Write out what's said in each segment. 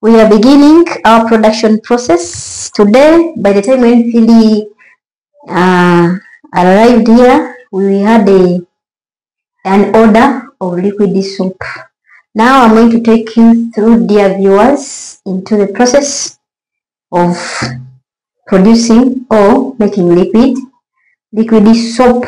we are beginning our production process today. By the time when Feli uh, arrived here, we had a an order of liquid soap. Now I'm going to take you through, dear viewers, into the process of producing or making liquid liquid soap.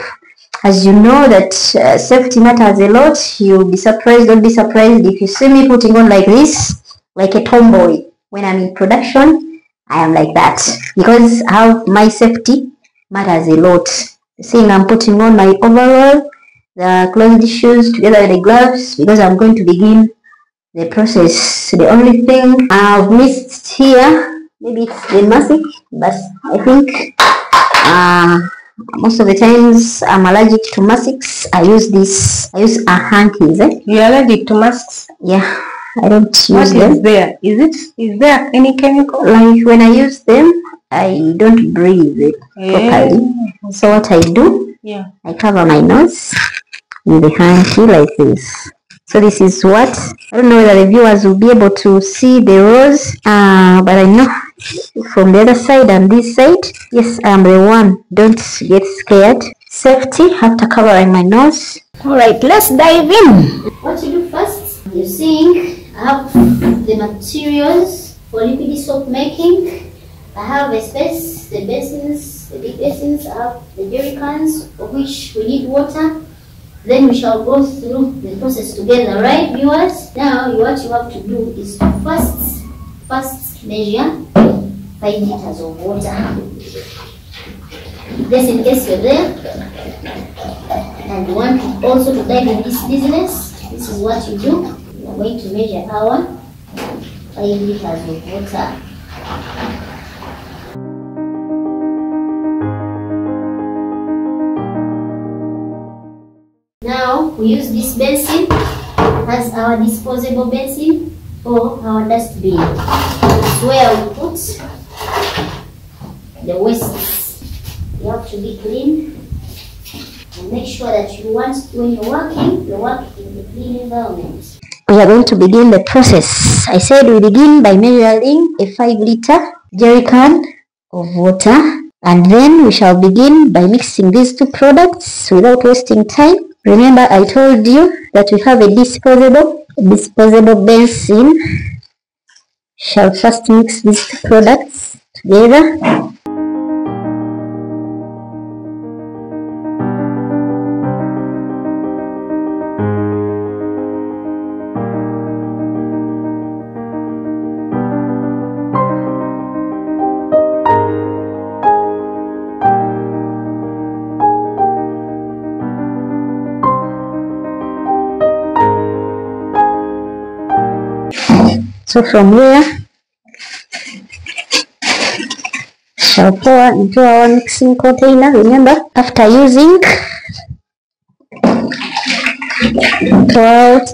As you know that uh, safety matters a lot. You'll be surprised, don't be surprised if you see me putting on like this, like a tomboy. When I'm in production, I am like that because how my safety matters a lot. Seeing I'm putting on my overall, the closed shoes together with the gloves because I'm going to begin the process. The only thing I've missed here, maybe it's the mask, but I think uh, most of the times I'm allergic to masks. I use this. I use a hankies. Eh? You are allergic to masks? Yeah, I don't What use is them. there? Is it is there any chemical? Like when I use them, I don't breathe it properly. So what I do, Yeah. I cover my nose with the hanky like this. So this is what I don't know whether the viewers will be able to see the rose, uh, but I know from the other side and this side, yes, I'm the one. Don't get scared. Safety after covering my nose. All right, let's dive in. What you do first? You're seeing I have the materials for liquid soap making. I have a space, the basins, the big basins. I have the jerry cans of which we need water. Then we shall go through the process together, right, viewers? Now, what you have to do is to first, first measure five liters of water. Just in case you're there and you want also to dive in this business, this is what you do. Going to measure our five liters of water. Now we use this basin as our disposable basin or our dustbin. It's where we put the wastes. You have to be clean and make sure that you want when you're working, you work in the clean environment. We are going to begin the process. I said we begin by measuring a 5 liter jerry can of water and then we shall begin by mixing these two products without wasting time. Remember I told you that we have a disposable disposable basin. Shall first mix these two products together. So from here, shall pour into our mixing container. Remember, after using, pour out.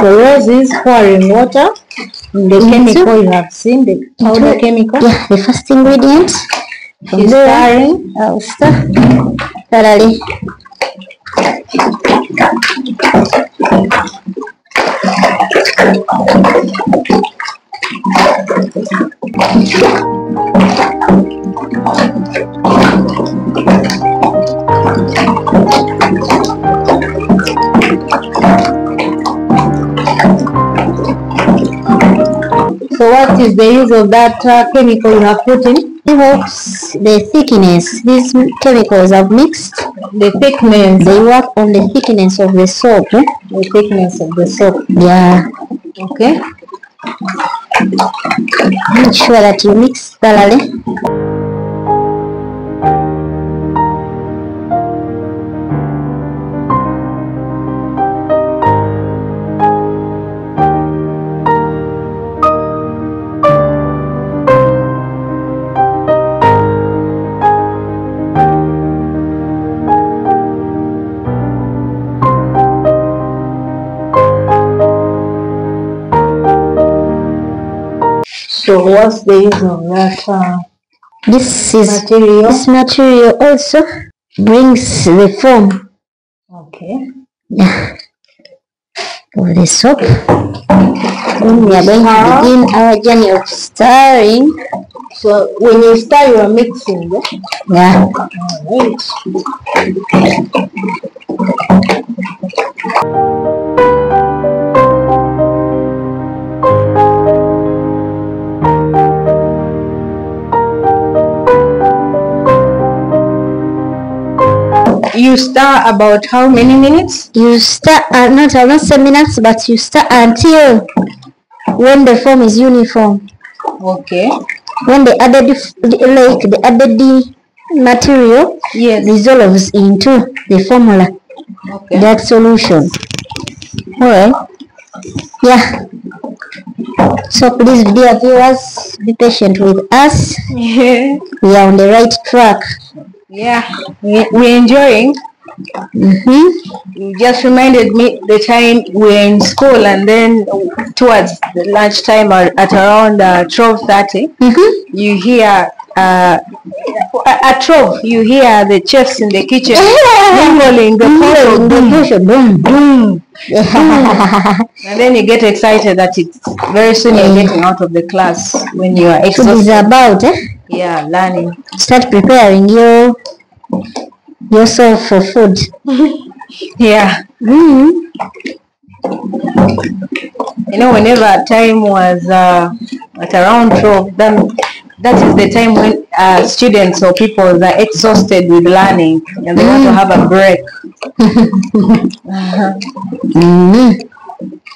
The rose is pouring water in the chemical you have seen, the powder Into- chemical. Yeah, the first ingredient. From there, stirring. I'll stir thoroughly. So what is the use of that uh, chemical you have put in? Helps the thickness. These chemicals I've mixed, The thickness, they work on the thickness of the soap. eh? the thickness of the soap. Yeah, Okay. make sure that you mix thoroughly. What's the use of that uh, This is material? this material also brings the foam Okay. yeah, of the soap. Then we are going to begin our journey of stirring. So when you start, you are mixing. Yeah? Yeah. Alright. You stir about how many minutes? You start, uh, not, I'll not say minutes, but you start until when the form is uniform. Okay. When the added, the- like the added material Yes. dissolves into the formula, Okay. that solution. Alright. Yeah. So please, dear viewers, be patient with us. Yeah. We are on the right track. Yeah. We, we're enjoying. Mm-hmm. You just reminded me the time we were in school and then towards the lunchtime at, at around uh, 12.30 Mm-hmm. you hear uh, at 12 you hear the chefs in the kitchen mingling the pot Boom, boom, boom, boom. and then you get excited that it's very soon you're getting out of the class when you are Food is about, eh? Yeah learning Start preparing your yourself for food. yeah Mm. you know whenever time was uh, at around 12 then that is the time when uh, students or people are exhausted with learning and they want to have a break uh -huh. Mm.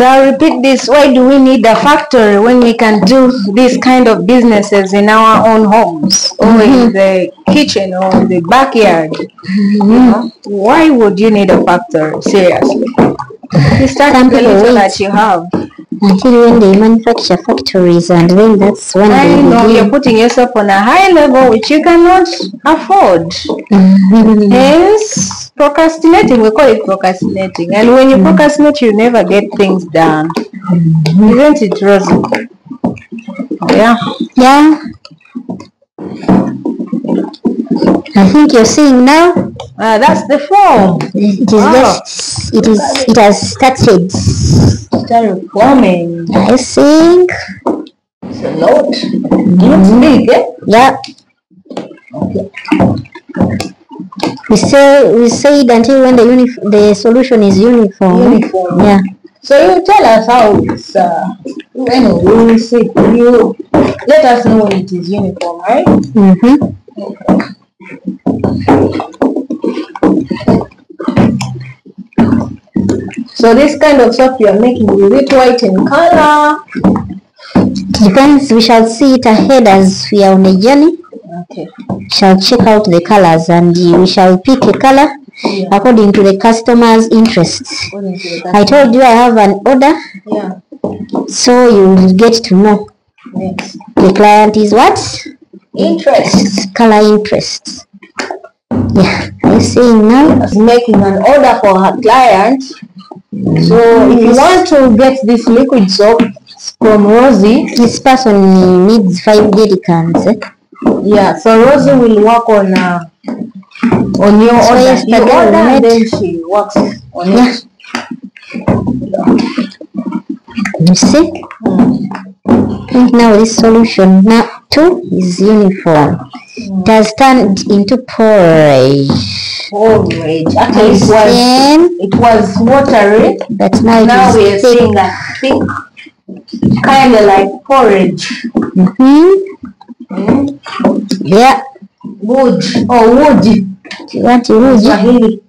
so I repeat this why do we need a factory when we can do these kind of businesses in our own homes or in the kitchen or in the backyard you know? why would you need a factory seriously you start with the little that you have Until when they manufacture factories and then that's when I they know you're putting yourself on a high level which you cannot afford. Mhm. Hence, procrastinating, we call it procrastinating. And when you procrastinate, you never get things done. Isn't it, Rosie? Yeah. Yeah. I think you're seeing now. Uh, that's the form. It is Ah. just. It is. It has started. Started forming. I think. It's a lot. Looks big, eh? Yeah. We say we said until when the unif- the solution is uniform. Uniform. Yeah. So you tell us how it's, uh, when we see. You let us know when it is uniform, right? Mm-hmm. So this kind of soap you are making, is it white in color? Depends. We shall see it ahead as we are on a journey. Okay. Shall check out the colors and we shall pick a color Yeah. according to the customer's interests. To the I told you I have an order, Yeah. so you will get to know Yes. the client is what? Interest. Color interests. Yeah. I'm saying now. Is making an order for her client. So if you want to get this liquid soap from Rosie, This person needs five jerrycans. Eh? Yeah. So Rosie will work on uh, on your So order. You order and then she works on Yeah. it. You see? Think now this solution now two is uniform. It has turned into porridge. Porridge. Actually, it was Then, it was watery. but now Now we are thick. seeing a thick, kind of like porridge. Mhm. Mm. Yeah. Wood or wood. If you want to use it, Swahili.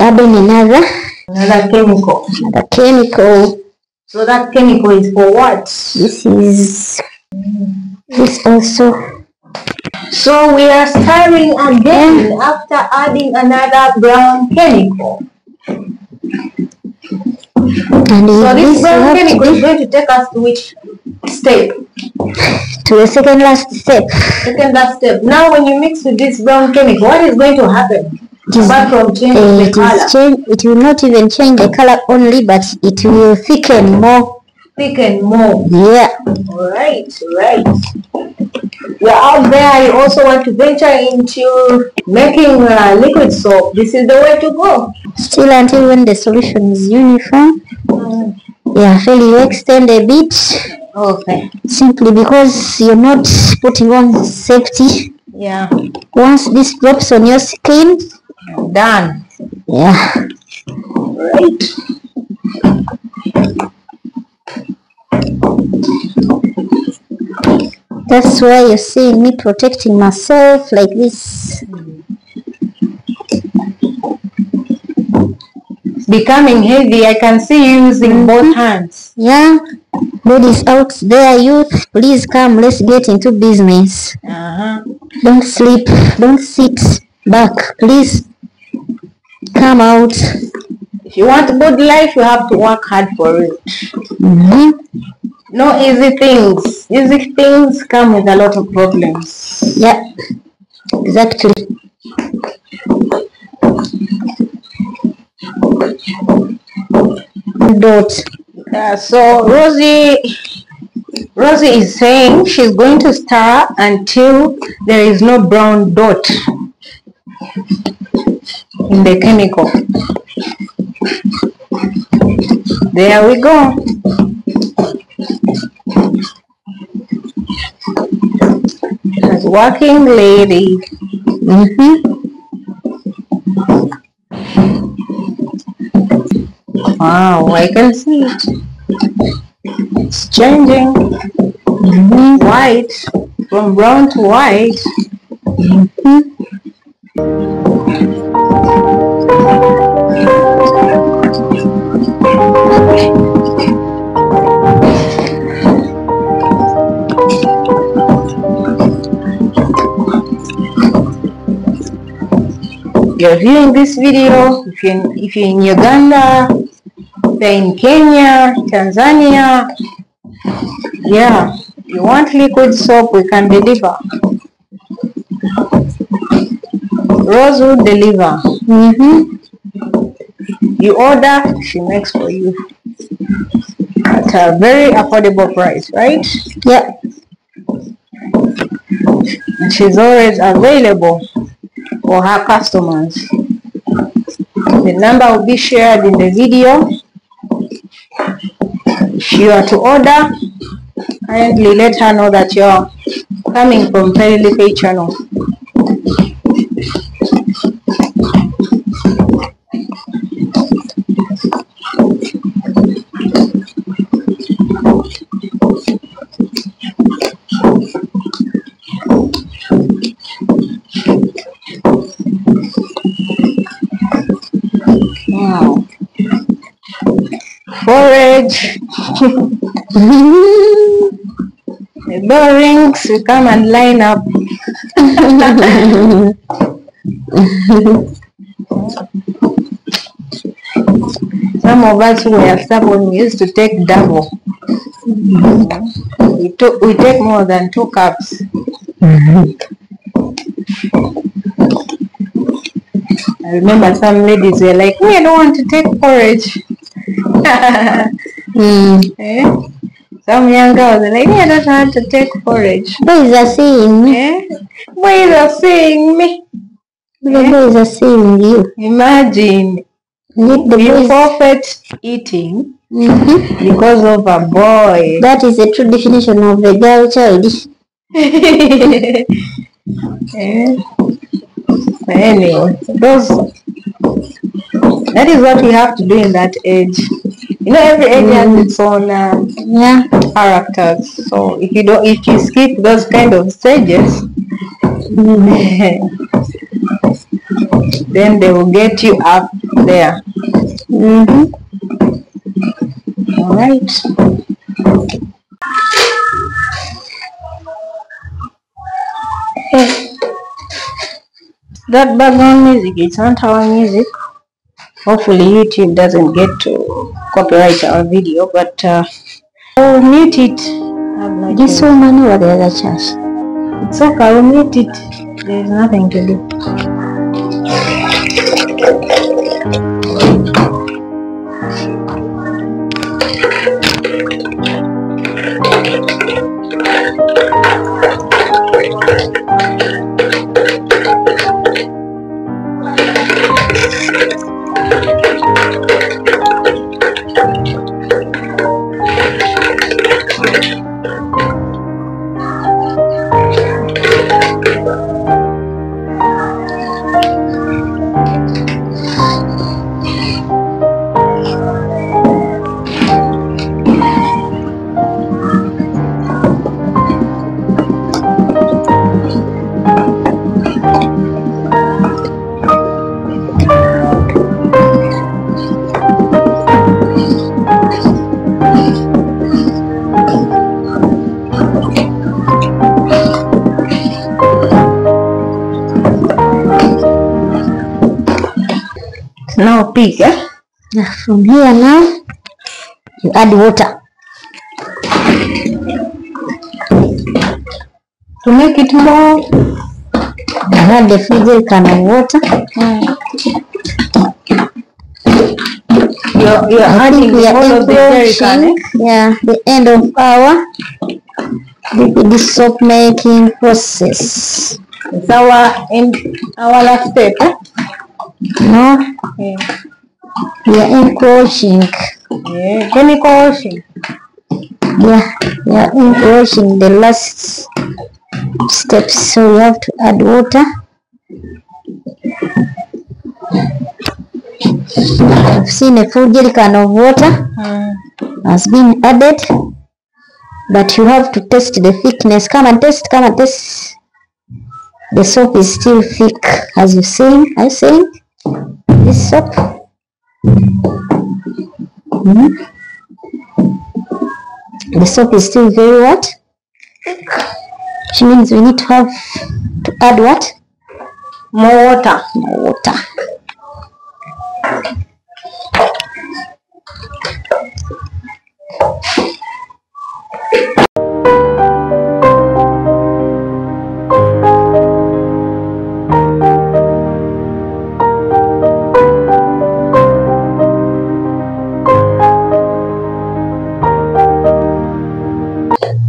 add in another, Another chemical. another chemical. So that chemical is for what? This is this also. So we are stirring again after adding another brown chemical. And So this this brown chemical is going to take us to which step. To the second last step. Second last step. Now when you mix with this brown chemical, what is going to happen? It is, Apart from changing uh, the it, color, change, it will not even change the color only, but it will thicken more. thicken more. Yeah. Alright, right. You're out there, you also want to venture into making uh, liquid soap. This is the way to go. Still until when the solution is uniform. Yeah, fairly you extend a bit Okay. simply because you're not putting on safety. Yeah. Once this drops on your skin, Done. yeah, Right. that's why you're seeing me protecting myself like this. Becoming heavy. I can see you using both mm-hmm. hands. Yeah, ladies out there, youth, please come, let's get into business. Uh-huh. Don't sleep, don't sit back, please come out. If you want a good life, you have to work hard for it. Mhm. No easy things. Easy things come with a lot of problems. Yeah, exactly. Dot. Uh, so Rosie, Rosie is saying she's going to stir until there is no brown dot in the chemical. There we go. That's working lady. Mm-hmm. Wow, I can see it. It's changing. White from brown to white. Hmm. You're viewing this video if you're in, if you're in Uganda, in Kenya, Tanzania, yeah, you want liquid soap, we can deliver. Rose will deliver. Mm-hmm. You order, she makes for you at a very affordable price, right? Yeah. And she's always available for her customers. The number will be shared in the video. You are to order, kindly let her know that you're coming from Fairly Pay channel. Wow. Forage. The bell rings, we come and line up. Some of us who were stubborn, we used to take double. We took we take more than two cups. I remember some ladies were like, "Me, I don't want to take porridge." Mm. Eh? Some young girls are like, "Me, I don't want to take porridge." Boys are seeing me. Eh? Boys are seeing me. The boys are seeing you. Imagine the you forfeit eating Mhm. because of a boy. That is the true definition of a girl child. Eh? Anyway, those that is what we have to do in that age. You know, every age has its own uh, Yeah. characters. So if you don't, if you skip those kind of stages, then they will get you up there. Mm-hmm. All right. That background music, it's not our music. Hopefully YouTube doesn't get to copyright our video, but uh, we'll mute it no This choice. woman or the other church? It's okay, I will meet it. There's nothing to do. Now pig, eh? Yeah, from here now, you add water. To make it more. You add the fizzy kind can of water. You're, you're adding the we all of the jerry can, eh? yeah, the end of our liquid soap making process. It's our in our last step, eh? No, Yeah. We are encroaching. yeah. Chemical washing. Yeah, we are encroaching the last steps, so we have to add water. I've seen a full jerry can of water Mm. has been added, but you have to test the thickness. Come and test, come and test. The soap is still thick, as you saying. Are you saying this soap? Mhm. The soap is still very what? Which means we need to have to add what? More water. More water.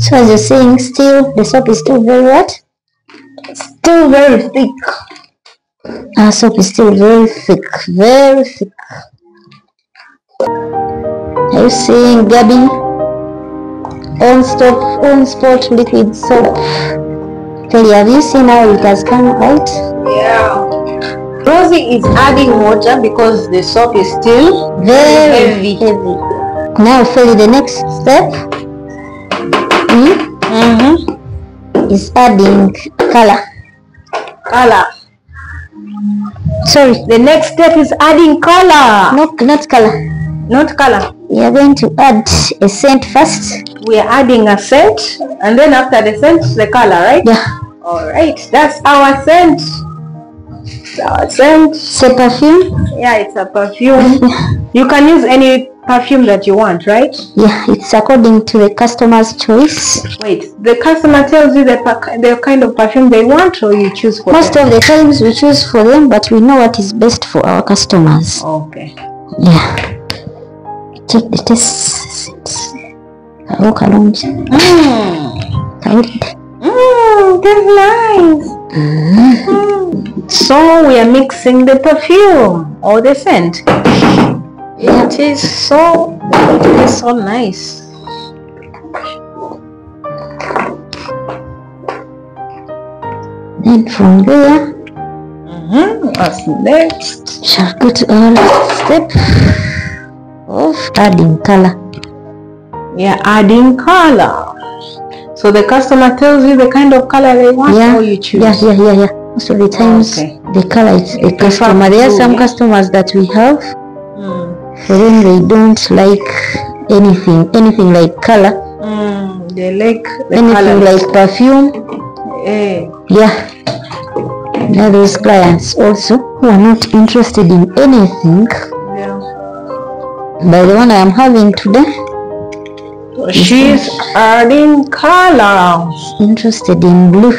So as you're saying, still the soap is still very what? Still very thick. Our soap is still very thick, very thick. Are you seeing Gabby? On stop, on spot liquid soap. Kelly, have you seen how it has come out? Yeah. Rosie is adding water because the soap is still Very heavy. heavy. Now, Kelly, the next step hmm, Mm-hmm. is adding color. Color. Sorry, The next step is adding color. not not color. Not color. We are going to add a scent first. We are adding a scent and then after the scent, the color, right? Yeah, Alright, that's our scent. It's our scent. say perfume. Yeah, it's a perfume. You can use any perfume that you want, right? Yeah, it's according to the customer's choice. Wait, the customer tells you the, the kind of perfume they want or you choose for Most them? of the times we choose for them, but we know what is best for our customers. Okay. Yeah. Check the tests. Karo kalonji. Mmm, mmm, that's nice. Mm. So we are mixing the perfume or the scent. It is so, it is so nice. Then from there, Mm-hmm. What's next? shall to our step of adding color. Yeah, adding color. So the customer tells you the kind of color they want Yeah, or you choose. yeah, yeah, yeah, yeah. Most of the times, Okay. the color is the customer. There are some customers that we have, Mm. Them they don't like anything, anything like color, Mm, they like the anything color. like perfume. Eh, Yeah. Now those clients also who are not interested in anything yeah. by the one I am having today. She's adding color. Interested in blue.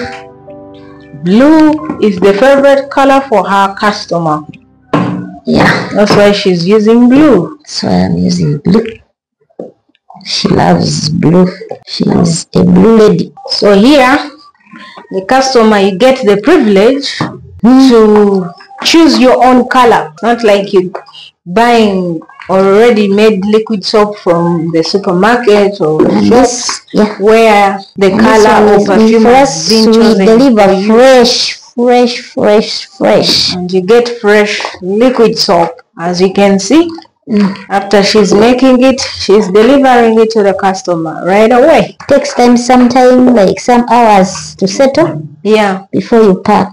Blue is the favorite color for her customer. Yeah, That's why she's using blue. so I'm using blue. She loves blue. She She's a blue lady. So here, the customer, you get the privilege hmm? to choose your own color. Not like you buying already made liquid soap from the supermarket or And shop yeah. where the This color is perfume has us. been We chosen deliver fresh, fresh, fresh, fresh. and you get fresh liquid soap as you can see Mm. after she's making it she's delivering it to the customer right away Takes time, sometime like some hours to settle yeah before you pack.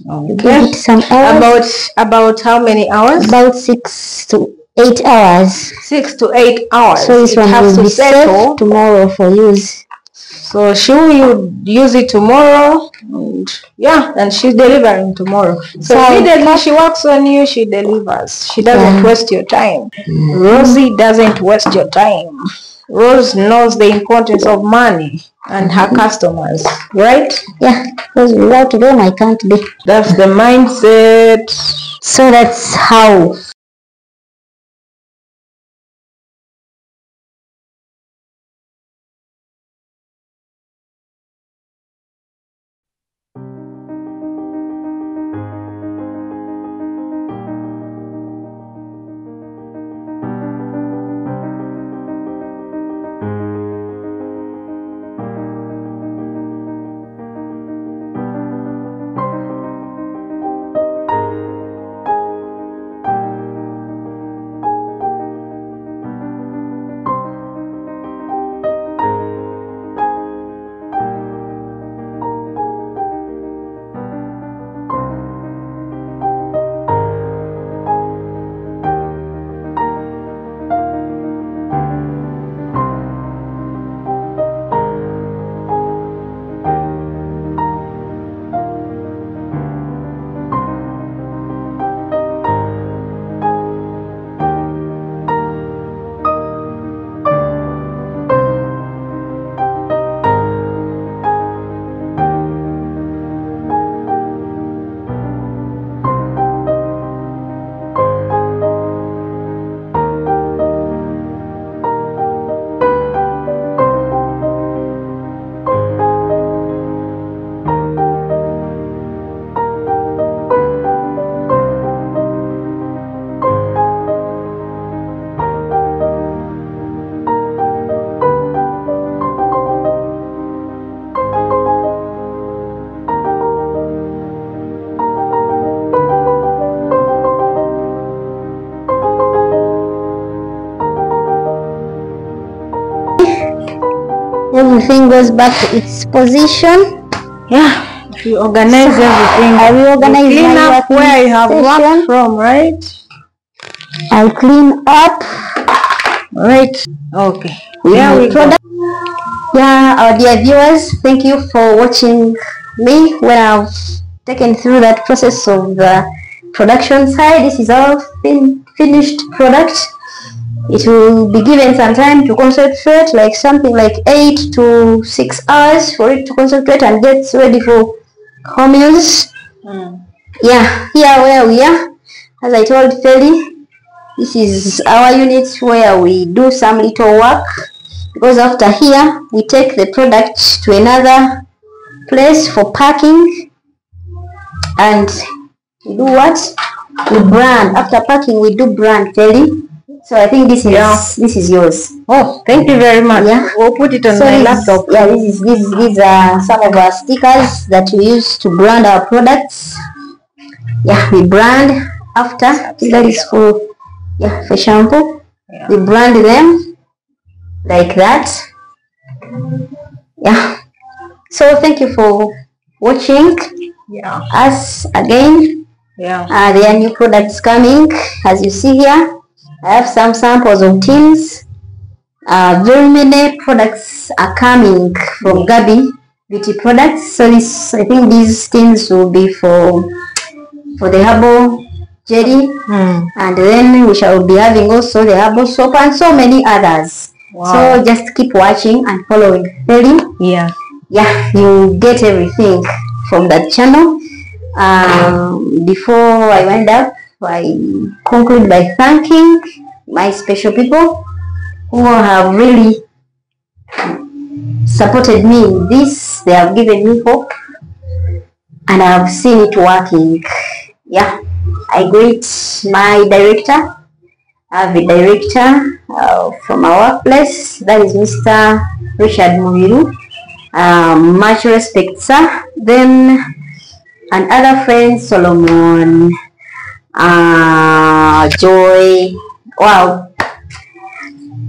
You okay it some hours. about about how many hours about six to eight hours. six to eight hours So this it one has will to be settle tomorrow for use. So she will use it tomorrow and yeah and she's delivering tomorrow. So immediately she works on you she delivers. She doesn't Yeah. waste your time. Mm. Rosie doesn't waste your time. Rose knows the importance of money and her mm. customers right? Yeah, because without them I can't be. that's the mindset. So that's how. Everything goes back to its position. yeah if you organize everything I will organize you clean my up where you have worked from right I'll clean up. right okay there we go. Yeah, our dear viewers, thank you for watching me when I've taken through that process of the production side. This is our fin- finished product. It will be given some time to concentrate, like something like 8 to 6 hours for it to concentrate and get ready for use. Mm. Yeah, here where we are, as I told Feli, this is our unit where we do some little work because after here we take the product to another place for packing and we do what? We brand. After packing we do brand Feli. So I think this is Yeah. this is yours. oh thank you very much Yeah. we'll put it on So my laptop Yeah, this is these these are some of our stickers that we use to brand our products. Yeah, we brand after that is for yeah for shampoo. Yeah. We brand them like that. Yeah. So thank you for watching yeah us again. yeah Uh, there are new products coming as you see here. I have some samples of tins. Uh, very many products are coming from Gabby Beauty Products. So this, I think these tins will be for for the herbal jelly, Hmm. and then we shall be having also the herbal soap and so many others. Wow. So just keep watching and following Feli. yeah. Yeah, you get everything from that channel. Um, before I wind up, I conclude by thanking my special people who have really supported me in this. They have given me hope and I have seen it working. Yeah, I greet my director. I have a director uh, from our workplace. That is Mr. Richard Mubiru. Um, much respect, sir. Then and other friends, Solomon, uh, Joy. Wow.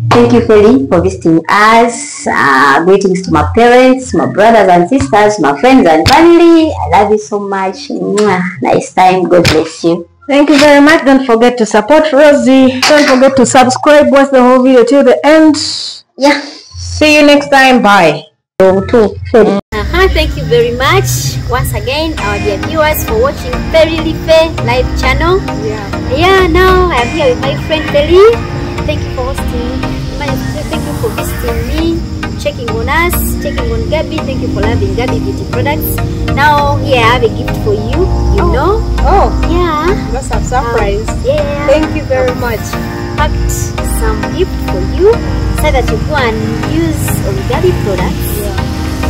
Thank you, Feli, for visiting us. Uh, greetings to my parents, my brothers and sisters, my friends and family. I love you so much. Mwah. Nice time. God bless you. Thank you very much. Don't forget to support Rosie. Don't forget to subscribe. Watch the whole video till the end. Yeah. See you next time. Bye. Feli. Uh-huh, thank you very much once again our dear viewers for watching Fairy Life live channel. Yeah. Yeah, now I'm here with my friend Feli. Thank you for hosting. Thank you for visiting me, checking on us, checking on Gabby. Thank you for loving Gabby Beauty Products. Now here I have a gift for you. You Oh. know? Oh, Yeah. that's a surprise. Yeah. Thank you very much. Packed some gift for you so that you go and use Gabby products.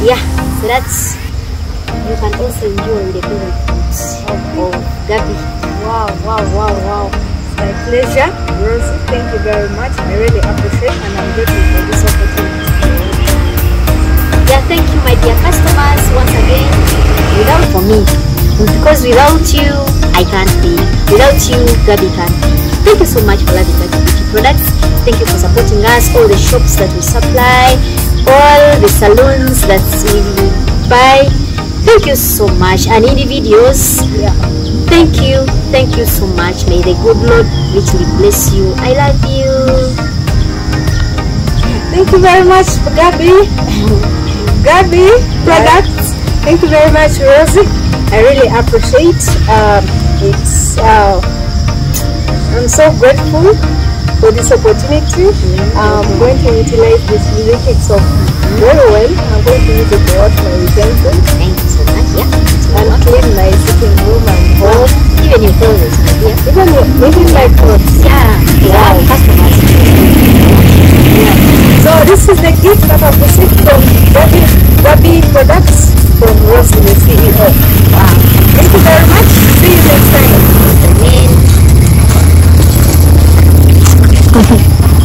Yeah, so that's you can also enjoy the benefits of, of Gabby. Wow, wow, wow, wow. It's my pleasure. Rosie, thank you very much. I really appreciate and I'm grateful for this opportunity. Yeah, thank you, my dear customers, once again. Without for me, because without you, I can't be. Without you, Gabby can't be. Thank you so much for loving Gabby Beauty Products. Thank you for supporting us, all the shops that we supply, all the salons that we buy. Thank you so much. And individuals, Yeah. thank you, thank you so much. May the good Lord richly bless you. I love you. Thank you very much, Gabby. Gabby products. Thank you very much, Rosie. I really appreciate. Um, it's. Uh, I'm so grateful for this opportunity. I'm going to utilize this lyric so very well. I'm going to use it to wash my utensils Thank you so much. Yeah. and clean my sitting room and home. Even your clothes, my dear. Even even my clothes. Yeah. Wow. Wow. Customers. So this is the gift that I've received from Gabby, Gabby Products from Rosie, the CEO. Wow. Thank you very much. See you next time. Yeah go, go, go.